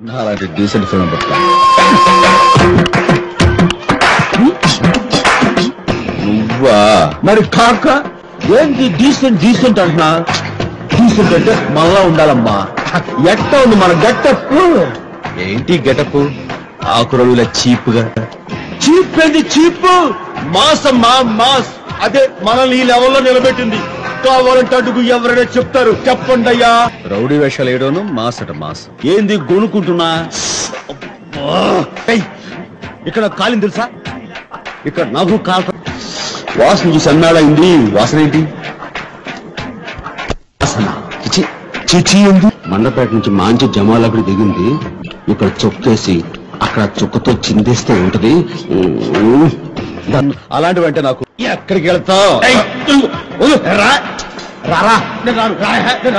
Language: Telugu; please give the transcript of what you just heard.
అలాంటి డీసెంట్ ఫిల్మ్ పట్ల నువ్వా? మరి కాక ఏంటి డీసెంట్ డీసెంట్ అంటున్నా? డీసెంట్ అంటే మళ్ళా ఉండాలమ్మా. ఎట్ట ఉంది మన గెటప్? ఏంటి గెటప్? ఆకురడుల చీప్గా చీప్ ఏంటి చీప్? మాస్ అమ్మా మాస్. అదే మనల్ని ఈ లెవెల్లో నిలబెట్టింది. కావాలంటే అడుగు ఎవరైనా చెప్తారు. చెప్పండి అయ్యా రౌడీ వేషాలు వేయడం మాసట మాస్. ఏంది గొనుక్కుంటున్నా. ఏయ్, ఇక్కడ కాలింది తెలుసా? ఇక్కడ నాకు కాల్ వాసన చూసి అన్నాడైంది. వాసన ఏంటి వాసన. చిచి ఉంది మండపేట నుంచి మంచి జమాలకుడి దిగింది. ఇక్కడ చొక్కేసి అక్కడ చుక్కతో చిందేస్తే ఉంటది అలాంటివి అంటే నాకు ఎక్కడికి వెళ్తావు? రారా నేను రాను ఎక్కడ